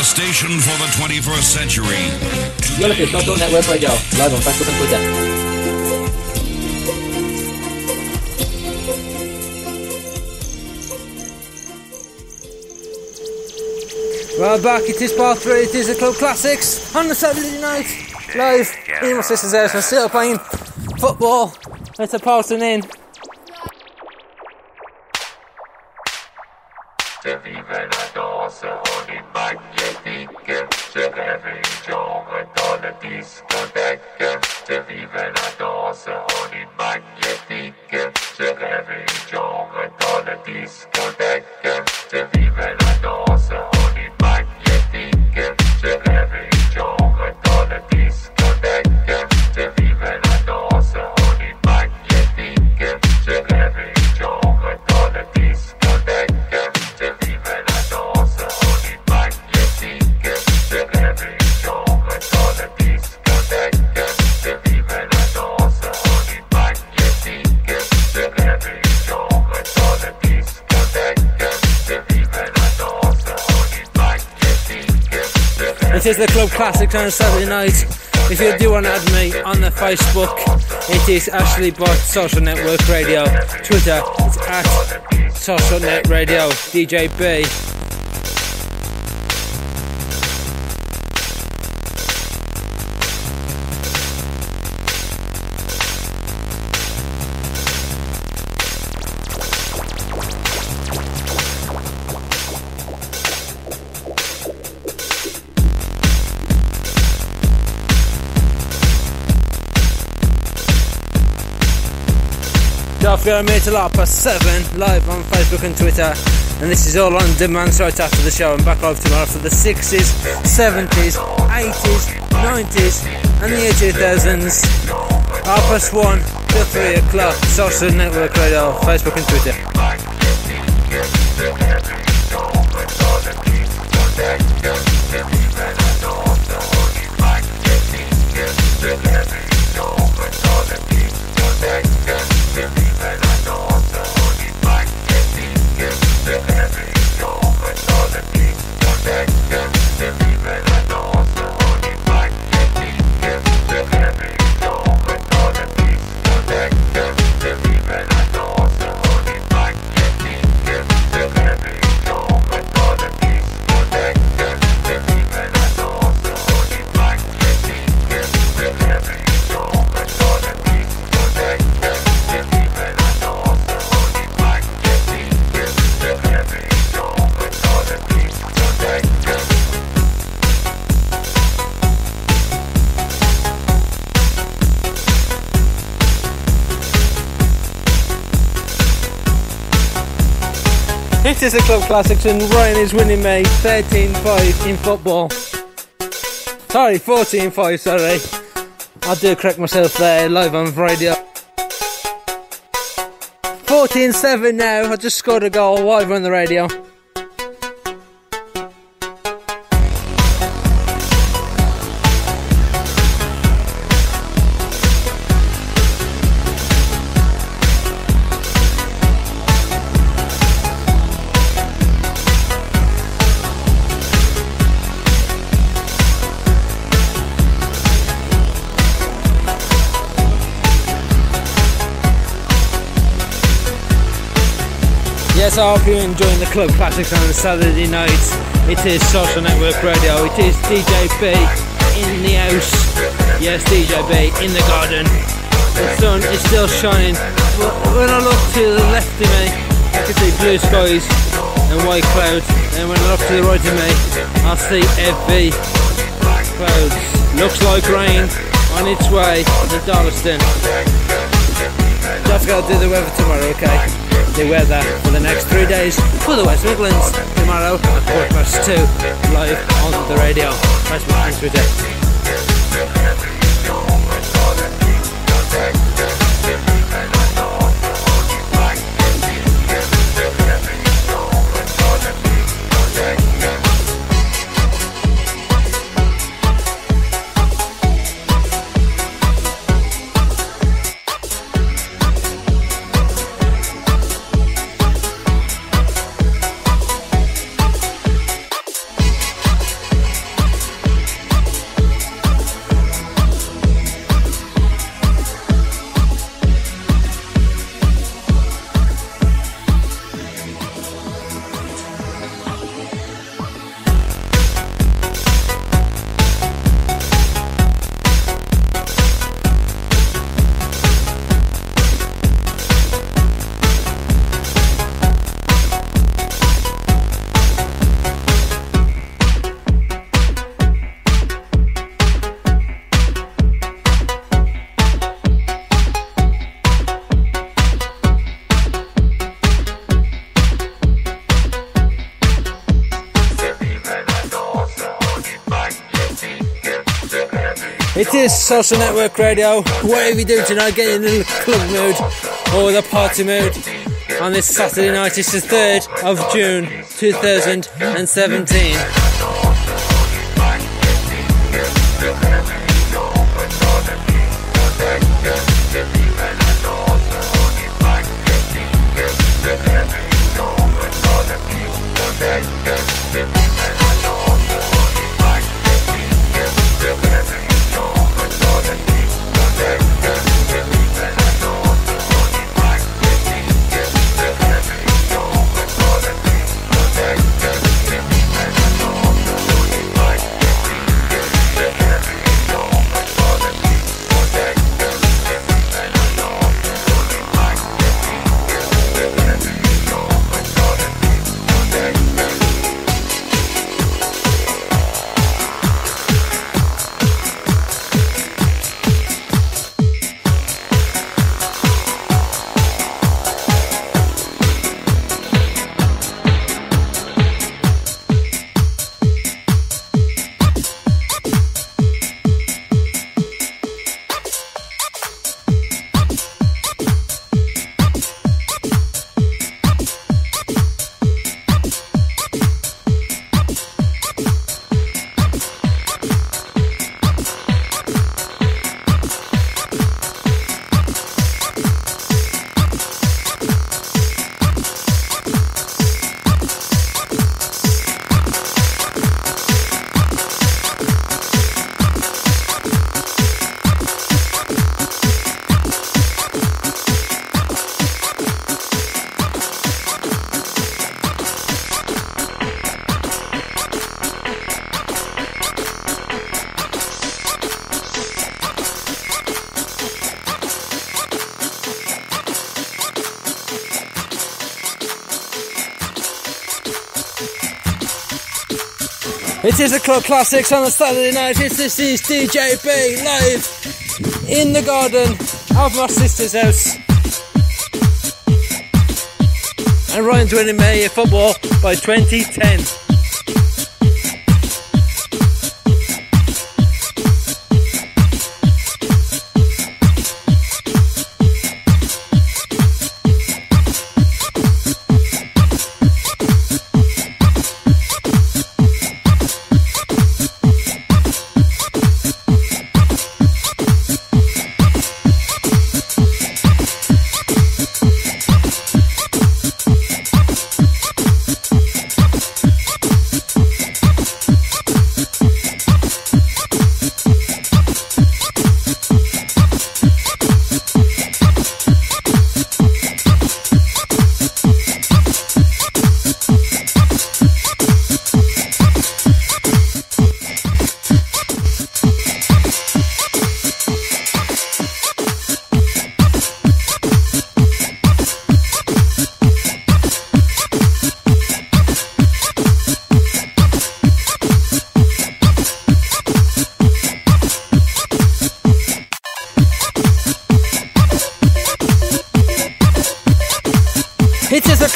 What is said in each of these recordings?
The station for the 21st century. You're listening to Social Network Radio, live on Facebook and Twitter. Well, back it is part three. It is the Club Classics on the Saturday night, live in my sister's house. I'm still playing football. It's a passing in. Je vivais la danse, on oh, est magnétique. Je rêve genre dans la discothèque. Je vivais la danse, on est magnétique. Je rêve genre dans la discothèque. Je vivais la danse, on est magnétique. Je rêve genre dans la discothèque. Is the Club Classics on Saturday night. If you do want to add me on the Facebook, it is Ashley Bott Social Network Radio. Twitter, it's at Social Net Radio. DJ B. Don't forget I made a lot past 7 live on Facebook and Twitter. And this is all on demand right after the show. I'm back live tomorrow for the 60s, 70s, 80s, 90s, and the year 2000s. Half past 1 till 3 o'clock. Social Network Radio, Facebook and Twitter. It is the Club Classics and Ryan is winning me 13-5 in football. Sorry, 14-5, sorry. I do correct myself there, live on radio. 14-7 now, I just scored a goal live on the radio. Yes, I hope you're enjoying the Club Classics on Saturday night. It is Social Network Radio. It is DJ B in the house. Yes, DJ B in the garden. The sun is still shining. But when I look to the left of me, I can see blue skies and white clouds. And when I look to the right of me, I see heavy clouds. Looks like rain on its way to Darlaston. Just gotta do the weather tomorrow, okay? The weather for the next three days for the West Midlands. Tomorrow at quarter past two, live on the radio. Facebook and Twitter. It is Social Network Radio. Whatever you do tonight, get in the club mood or the party mood on this Saturday night. It's the 3rd of June 2017. It is a club classics on a Saturday night. This is DJ B live in the garden of my sister's house. And Ryan's winning me football by 2010.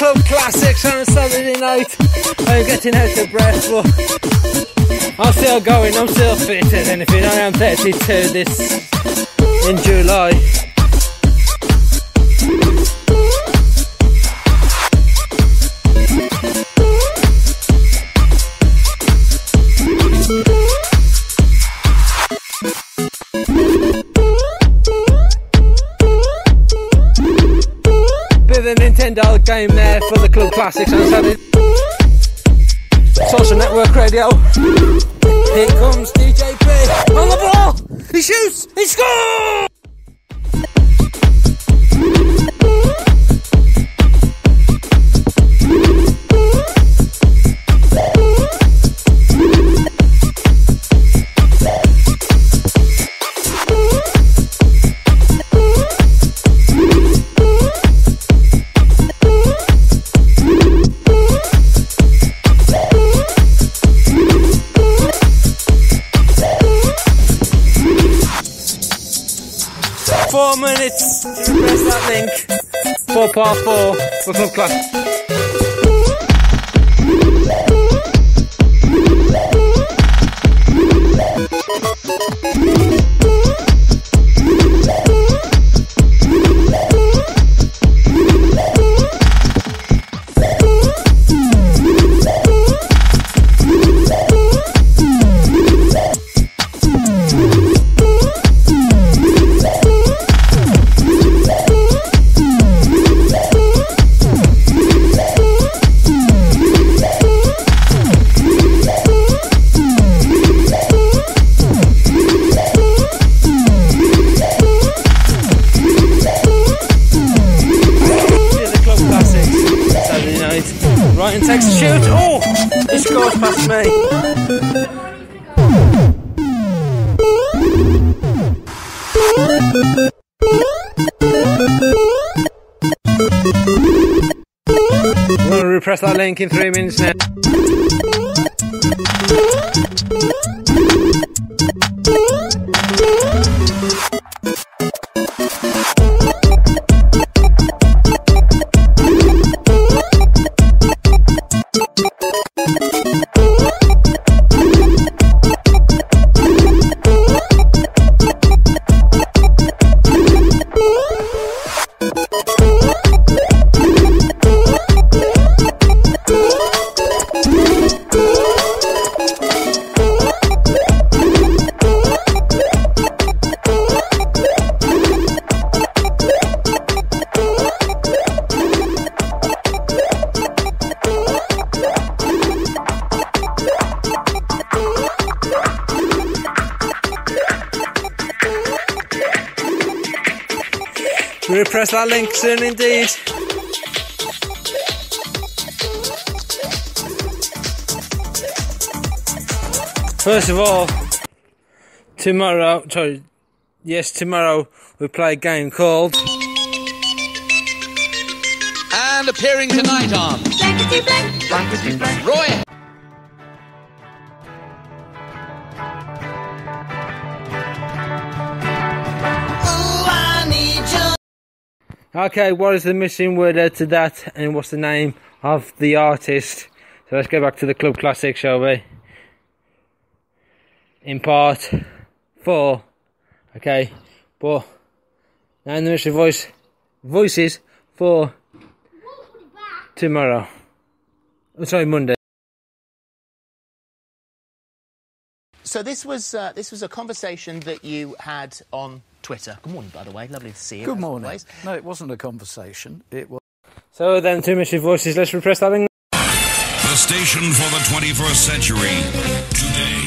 Club classics on a Saturday night. I'm getting out of breath, but I'm still going. I'm still fit as anything. I am 32 this in July. Game there for the club classics on Saturday. Social Network Radio. Here comes DJ B on the ball. He shoots. He scores. Four minutes press that link. Four past four club class. Oh, this goes past me. I'm going to repress that link in three minutes now. Repress that link soon indeed. First of all, tomorrow, sorry, yes, tomorrow we play a game called And appearing tonight on Roy Okay, what is the missing word to that, and what's the name of the artist? So let's go back to the club classic, shall we? In part four, okay. But now the missing voice voices for tomorrow. Oh, sorry, Monday. So this was uh, this was a conversation that you had on Twitter. Good morning, by the way. Lovely to see you. Good morning. always. No, it wasn't a conversation. It was. So then, two missing voices. Let's repress that link. The station for the 21st century. Today.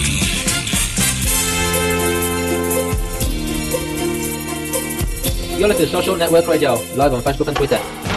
You're listening to Social Network Radio, live on Facebook and Twitter.